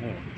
Yeah.